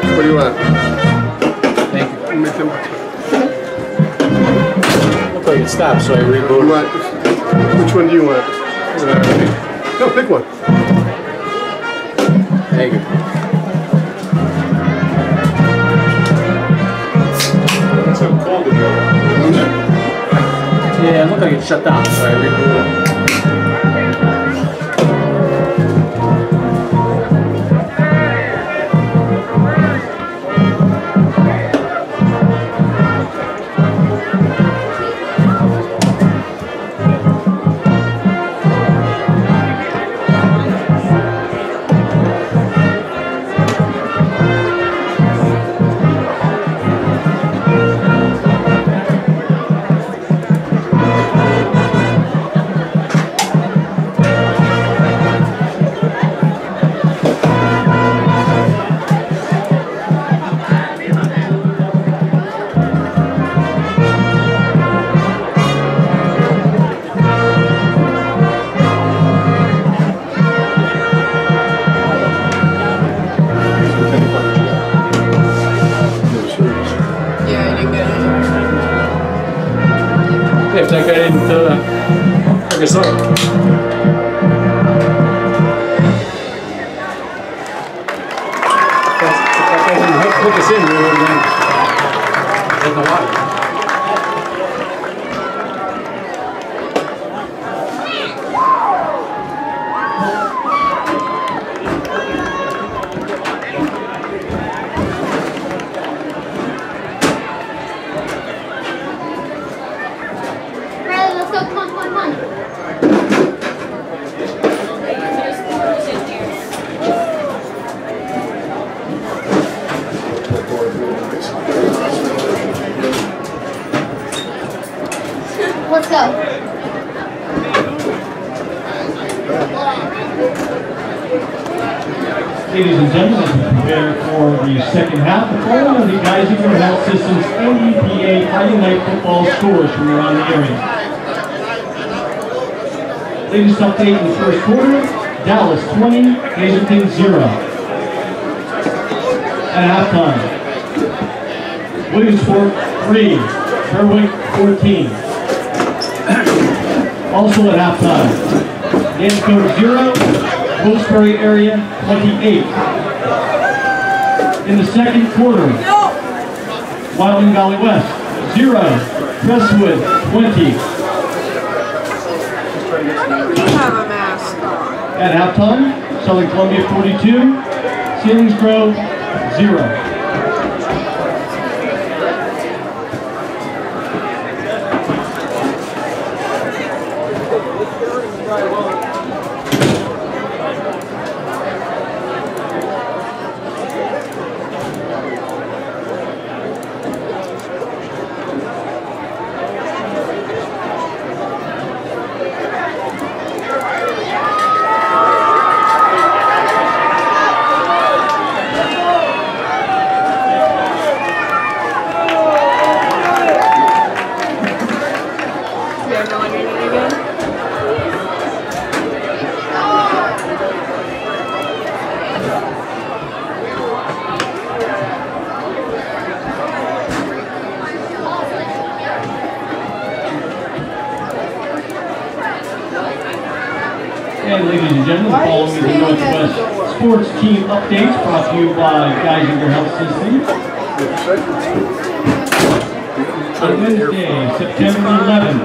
pick. What do you want? Thank you. You Make them. Looked like it stopped, so I You rebooted. want, which one do you want? Uh, no, pick one. Thank you. It's so cold in there. Yeah, it looked like it shut down, so I rebooted. Go. Ladies and gentlemen, prepare for the second half, the following are the Geisinger Health Systems NEPA Friday Night Football scores from around the area. Latest update in the first quarter, Dallas 20, Hazleton 0. At halftime, Williamsport 3, Berwick 14. Also at halftime, Danco 0, Wilkes-Barre area 28. In the second quarter, Wyoming Valley West 0, Crestwood 20. You have a mask on. At halftime, Southern Columbia 42, Selinsgrove 0. You have no underneath again? And ladies and gentlemen, following the Northwest Sports Team updates brought to you uh, by Geisinger Health Systems. On Wednesday, September 11th,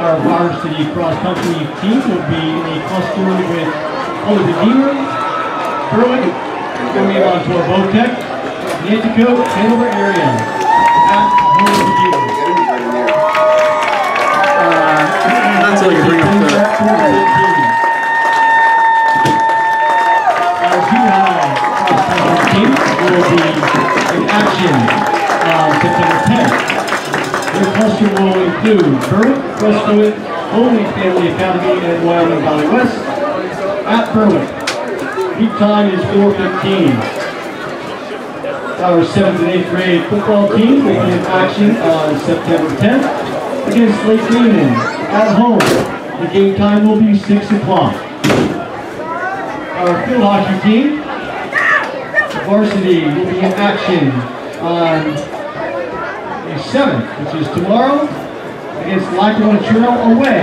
our varsity cross-country team will be in a cluster with Olivia Berwick, going on to our Votech, Nanticoke, Hanover area at home review. Not until you will be in action on September 10th. Their cluster will include Berwick, Westwood, Holy Family Academy, and Wyoming Valley West at Berwick. Peak time is 4:15. Our 7th and 8th grade football team will be in action on September 10th against Lake Lehman at home. The game time will be 6 o'clock. Our field hockey team varsity will be in action on the 7th, which is tomorrow, against Lackawanna Trail away.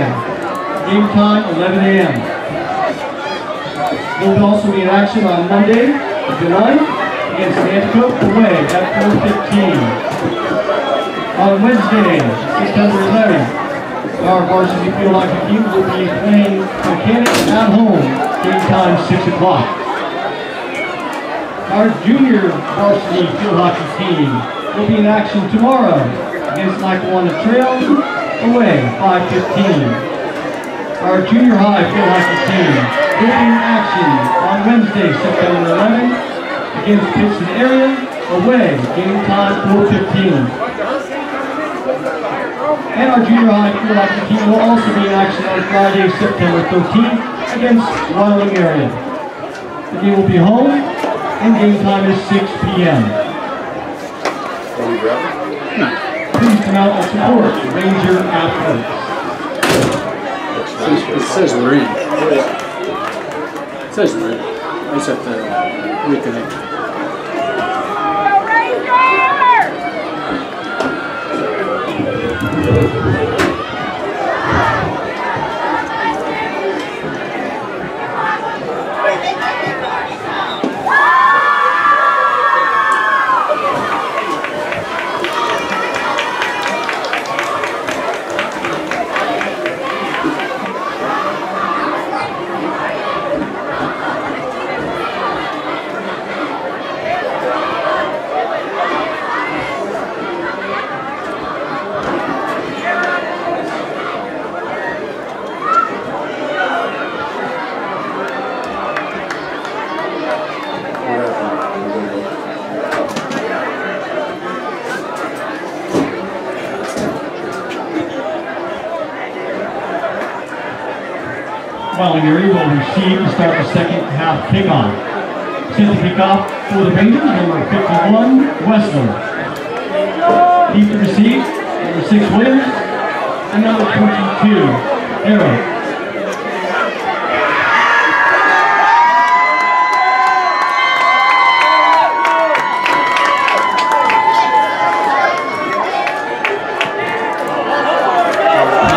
Game time 11 a.m. We'll also be in action on Monday, the 9th, against Nanticoke away at 4:15. On Wednesday, September 11th, our varsity field hockey team will be playing Mechanic at home, game time 6 o'clock. Our junior varsity field hockey team will be in action tomorrow against Lackawanna Trail, away 5:15. Our junior high field hockey team will be in action on Wednesday, September 11th against Pittston area, away, game time 4:15. And our junior high field hockey team will also be in action on Friday, September 13th against Wyoming area. The game will be home and game time is 6 p.m. Are we grabbing? Please come out and support Ranger Athletics. It says Marine. It says Marine. I just have to reconnect. Wyoming area will receive to start the second half kickoff. Set the kickoff for the Rangers, number 51, Westler. Keep to receive, number 6, Williams, and number 22, Arrow.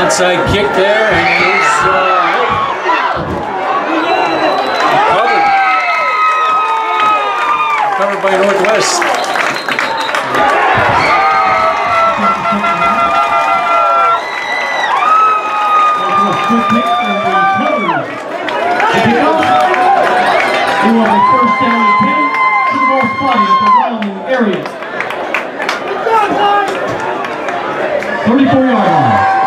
Onside kick there and it's uh, covered. Covered by Northwest. Good pick from the Covers. The kickoff. They will have a first down and 10 to the ball spotted at the Wyoming area. 34 yard line.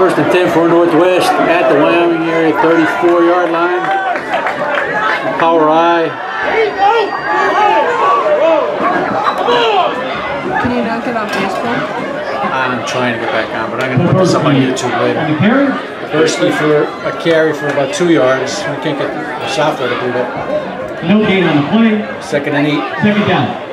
First and 10 for Northwest at the Wyoming area, 34 yard line. Power I. Can you dunk it on Facebook? I'm trying to get back on, but I'm going to put this up on YouTube later. the Firstly for a carry for about two yards. We can't get the software to boot up. no gain on the play, Second and eight. second down.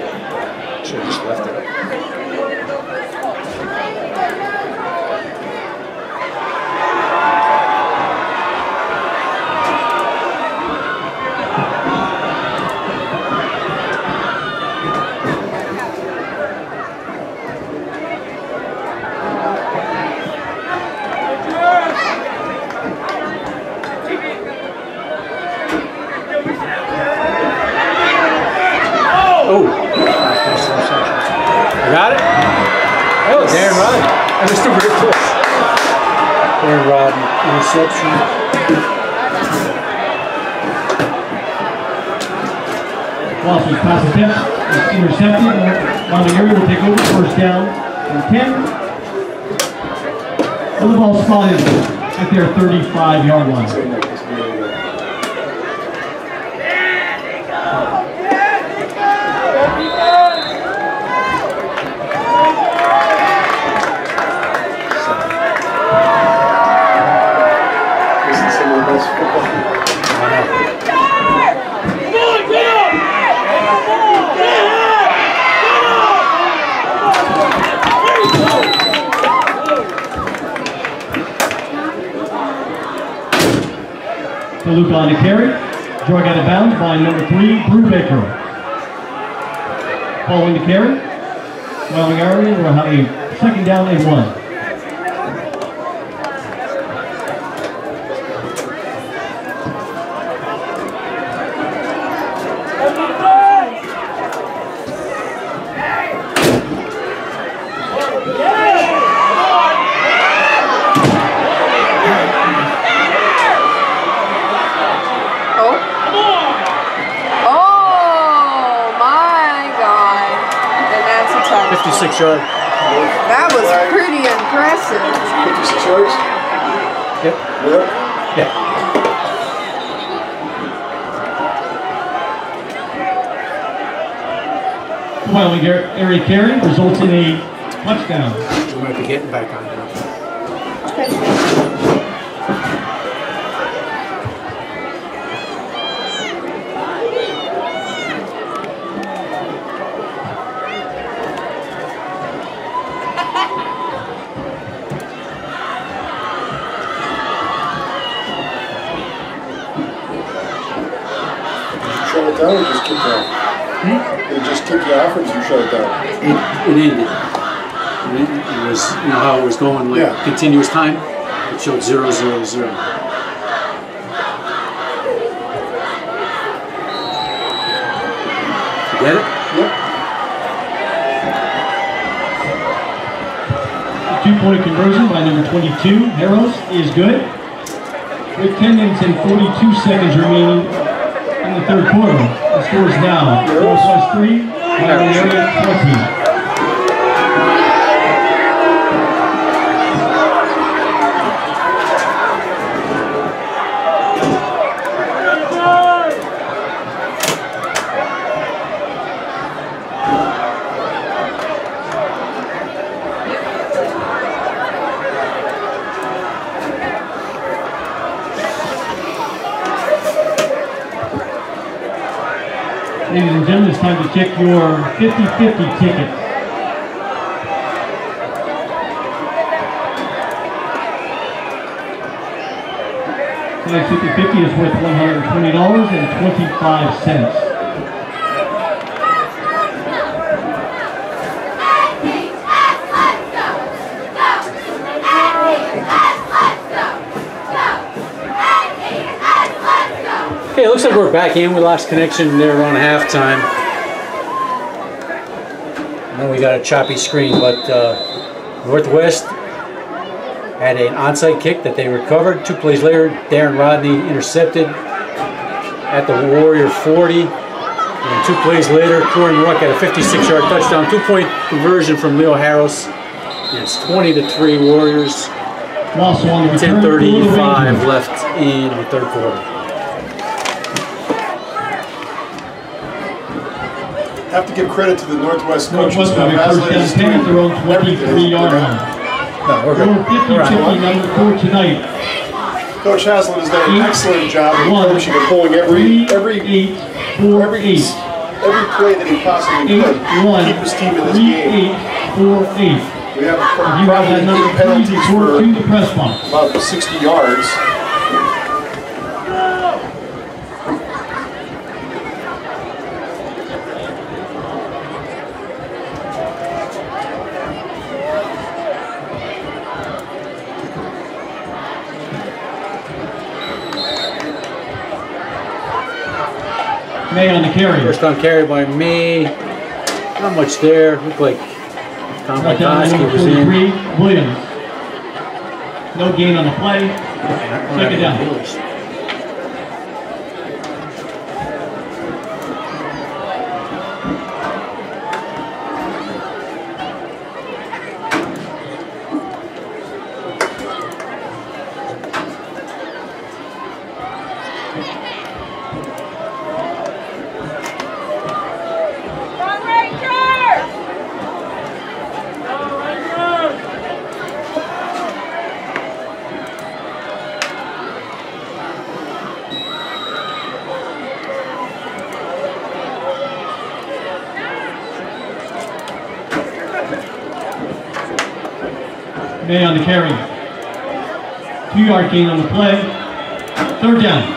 Oh! You got it? Oh, Darren Rod. That was the very close. Darren Rod, interception. Wallace's pass attempt is intercepted. Wyoming area will take over first down and 10. And the ball spotted at their 35 yard line. DeLuca on the carry. Drug out of bounds by number three, Brubaker. Following the carry, Wyoming Area will have a second down and one. Oh. Oh my god. And that's a touchdown. 56 yard. That was pretty impressive. 56 yards? Yep. Yeah. Yeah. Wyoming Ar- area carry results in a touchdown. We might be getting back on now. Shut it down or just kick you off? They just kick you off or you shut it down? It, it ended. It, it was, you know how it was going, like Yeah. continuous time? It showed zero, zero, zero. You get it? Yep. A two-point conversion by number 22, Harrows, is good. With 10 minutes and 42 seconds remaining in the third quarter, the score is now 4 plus 3, Wyoming area 20. Ladies and gentlemen, it's time to check your 50-50 tickets. Tonight's 50-50 is worth $120.25. Okay, it looks like we're back in. We lost connection there around halftime. I know we got a choppy screen, but uh, Northwest had an onside kick that they recovered. Two plays later, Darren Rodney intercepted at the Warrior 40. And two plays later, Corey Mruk had a 56-yard touchdown, two-point conversion from Leo Harris. And it's 20 to 3 Warriors. Also on the return, Florida 10:35 left in the third quarter. Have to give credit to the Northwest coaches. Northwest Now, on a first Basil down is 10 at their own 23-yard line. No, we're Number 50 All right. ticket number four tonight. Coach Haslam has done an excellent job of coaching and pulling every every eight, four, every eight. every play that he possibly Eight, could one, to keep his team in this three, game. eight, four, eight. We have probably three, penalties for the press about 60 yards. May on the carry. First down carry by me. Not much there. Looked like Tom Brought down by Bogdanski number was in. Williams. No gain on the play. Second down. May on the carry. Two yard gain on the play. Third down.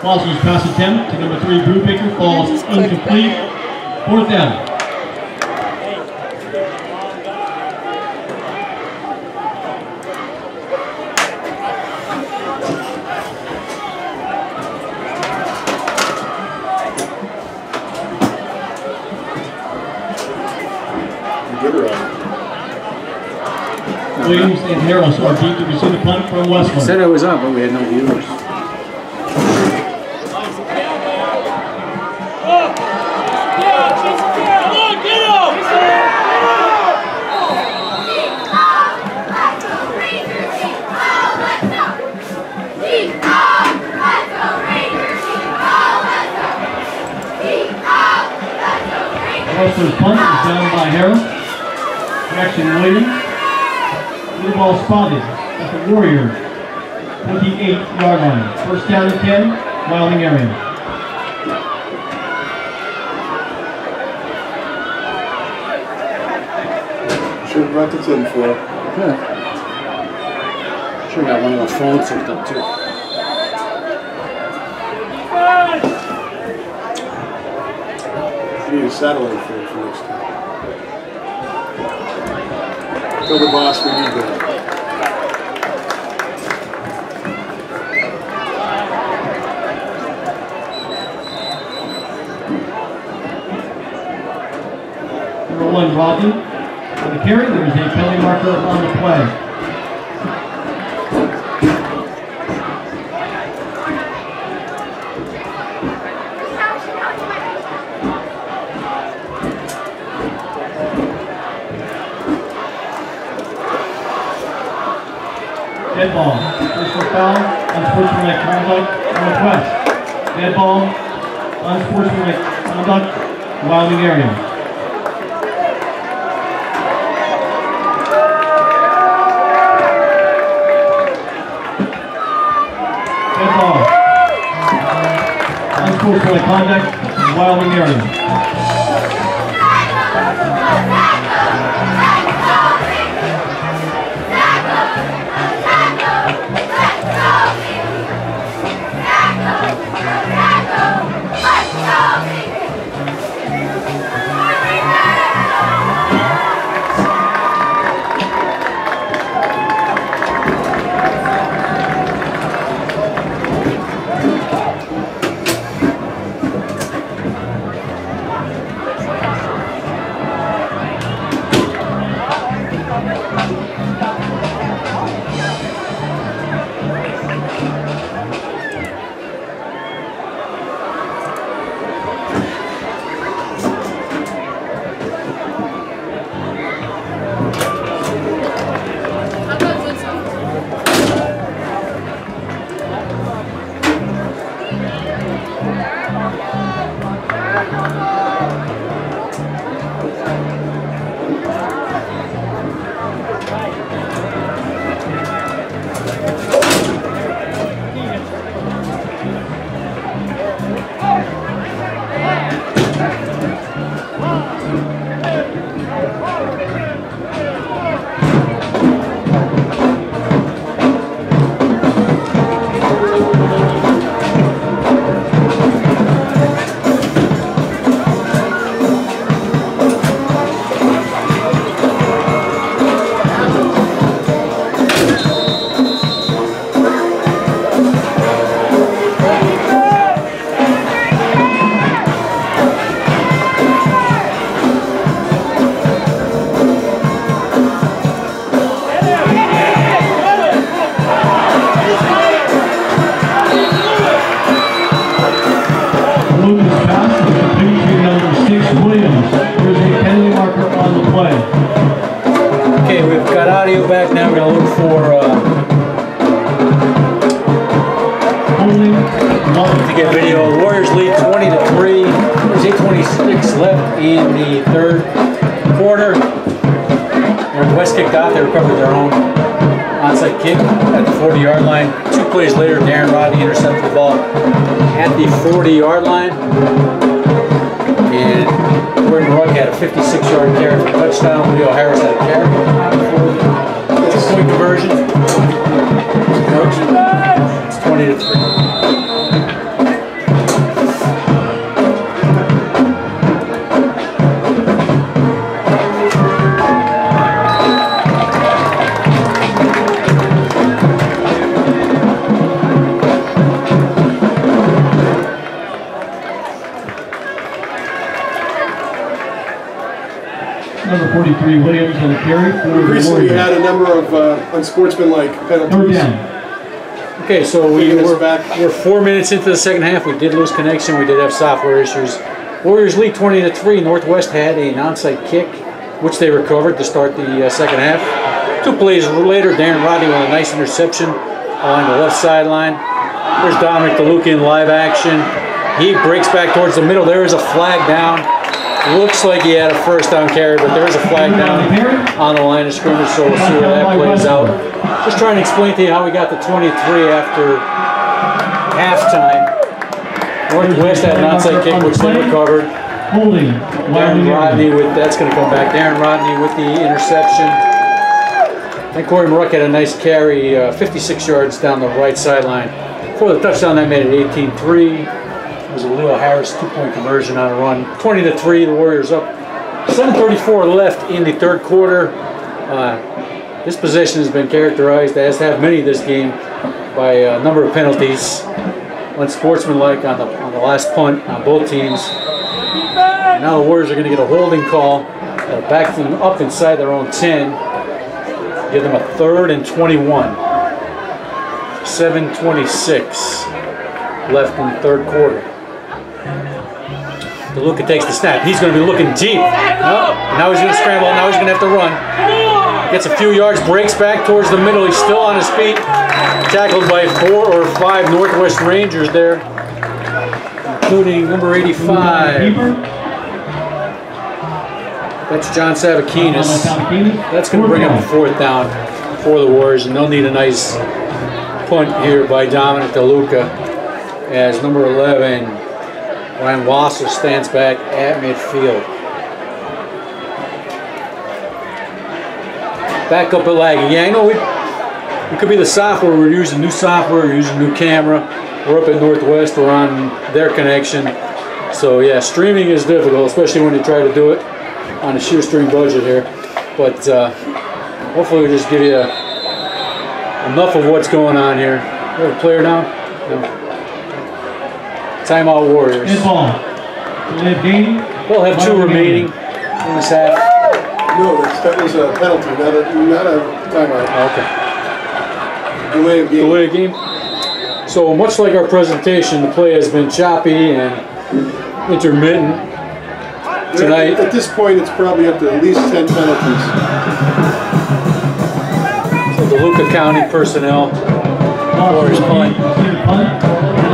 Foster's pass attempt to number three, Brubaker, falls incomplete. Fourth down. Good run. Williams and Harrell are deep to receive the punt from Westland. Said it was up, but we had no viewers. Westland's punt is down by Harrell. Jackson Williams. New ball spotted at the Warrior 28 yard line. First down and 10, Wyoming area. Should have brought the tin for. Yeah. Sure got one of those phones hooked up too. Need a satellite for next time. The boss we need that. Number one. For the carry, there is a penalty marker on the play. Ball. Personal foul, unsportsmanlike conduct, Northwest. Dead ball, unsportsmanlike conduct, Wyoming area. Unsportsmanlike conduct, Wyoming area. Kick at the 40-yard line. Two plays later, Darren Rodney intercepted the ball at the 40-yard line. And Gordon Ruck had a 56-yard carry for touchdown. Leo Harris had a carry the two-point conversion. It's 20 to 3. 23 Williams on the carry for We the recently had a number of uh, unsportsmanlike Third penalties. down. Okay, so we were, back. we're four minutes into the second half. We did lose connection. We did have software issues. Warriors lead 20 to 3. Northwest had an onside kick, which they recovered to start the uh, second half. Two plays later, Darren Rodney with a nice interception on the left sideline. There's Dominic DeLuca in live action. He breaks back towards the middle. There is a flag down. Looks like he had a first down carry, but there is a flag down on the line of scrimmage, so we'll see how that plays out. Just trying to explain to you how we got the 23 after halftime. Northwest had an onside kick, which they recovered. Holding. Darren Rodney with, that's gonna come back. Darren Rodney with the interception. And Corey Mruk had a nice carry, uh, 56 yards down the right sideline. For the touchdown, that made it 18-3. Was a Leo Harris two-point conversion on a run. 20 to 3, the Warriors up. 7:34 left in the third quarter. Uh, this possession has been characterized, as have many this game, by a number of penalties. Unsportsmanlike on the on the last punt on both teams. Now the Warriors are going to get a holding call. That'll back them up inside their own 10. Give them a third and 21. 7.26 left in the third quarter. DeLuca takes the snap. He's going to be looking deep. No, now he's going to scramble. Now he's going to have to run. Gets a few yards, breaks back towards the middle. He's still on his feet. Tackled by four or five Northwest Rangers there, including number 85. That's John Savakinis. That's going to bring up a fourth down for the Warriors, and they'll need a nice punt here by Dominic DeLuca as number 11, Ryan Wasser, stands back at midfield. Back up at lagging. Yeah, I know we, it could be the software. We're using new software, we're using new camera. We're up at Northwest, we're on their connection. So, yeah, streaming is difficult, especially when you try to do it on a shoestring budget here. But uh, hopefully we just give you enough of what's going on here. We have a player down? No. Timeout Warriors. Hit ball. We'll have two remaining in this half. No, that was a penalty, not a, not a timeout. Oh, okay. Delay of game. Delay of game. So much like our presentation, the play has been choppy and intermittent. Tonight, At this point, it's probably up to at least 10 penalties. so DeLuca County personnel Warriors punt.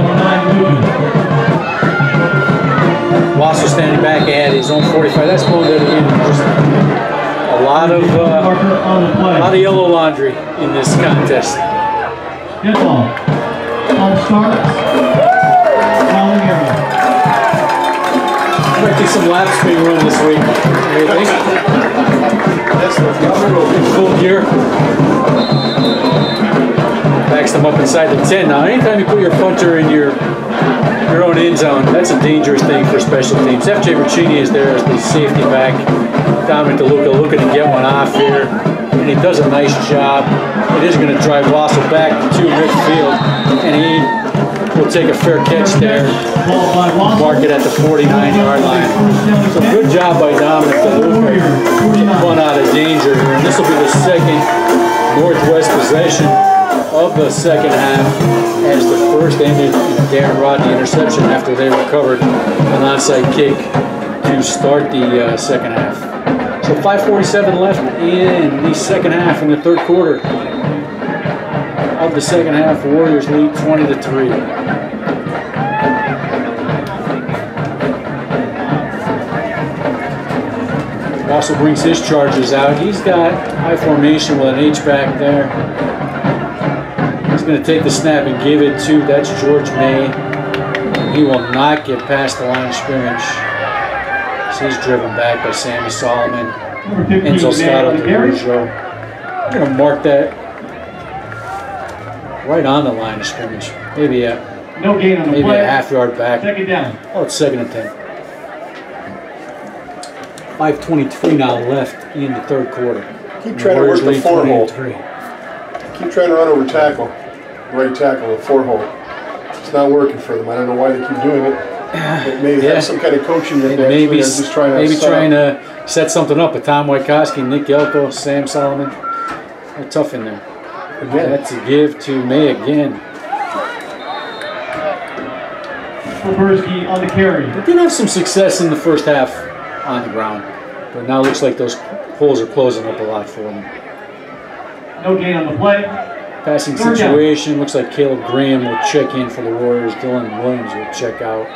Back at his own 45. That's going to again. Just a lot of uh, on the a lot of yellow laundry in this contest. Hit ball. Ball starts. Calling area. Might be some laps being run this week. What do you think? That's the Full gear. Backs them up inside the 10. Now, anytime you put your punter in your your own end zone, that's a dangerous thing for special teams. FJ Ricchini is there as the safety back. Dominic DeLuca looking to get one off here, and he does a nice job. It is going to drive Wassel back to midfield, and he will take a fair catch there. Mark it at the 49-yard line. So good job by Dominic DeLuca. Warriors, 49. One out of danger here, and this will be the second Northwest possession of the second half as the first ended in Darren Rodney interception after they recovered an onside kick to start the uh, second half. So 5.47 left in the second half in the third quarter of the second half. Warriors lead 20 to 3. Also brings his charges out. He's got high formation with an H back there. He's going to take the snap and give it to, that's George May. He will not get past the line of scrimmage. So he's driven back by Sammy Solomon. Number 15, Enzo Scott man up on the the carry. Rougeau. I'm going to mark that right on the line of scrimmage. Maybe a, No gain on the maybe play. a half yard back. Second down. Oh, it's second and ten. 5.23 now left in the third quarter. Keep trying to work the lead four hole. Keep trying to run over tackle. Right tackle, the four hole. It's not working for them. I don't know why they keep doing it. It may Yeah. have some kind of coaching that they actually maybe are just trying to maybe set trying up. to set something up with Tom Wykowski, Nick Yelko, Sam Solomon. They're tough in there. Again. That's a give to May again. Popersky on the carry. They did have some success in the first half on the ground, but now it looks like those holes are closing up a lot for them. No gain on the play. Passing situation looks like Caleb Graham will check in for the Warriors. Dylan Williams will check out.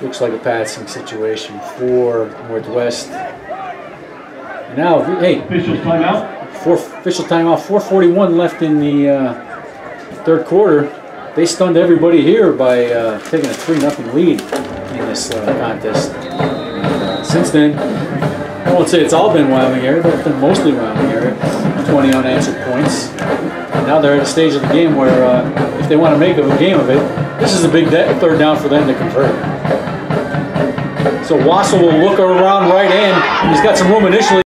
Looks like a passing situation for Northwest. And now, hey, Official timeout. four official timeout. 4:41 left in the uh, third quarter. They stunned everybody here by uh, taking a three 0 lead in this uh, contest. Since then, I won't say it's all been Wyoming area, but it's been mostly Wyoming area. 20 unanswered points. Now they're at a stage of the game where uh, if they want to make a game of it, this is a big third down for them to convert. So Wassel will look around right end. He's got some room initially.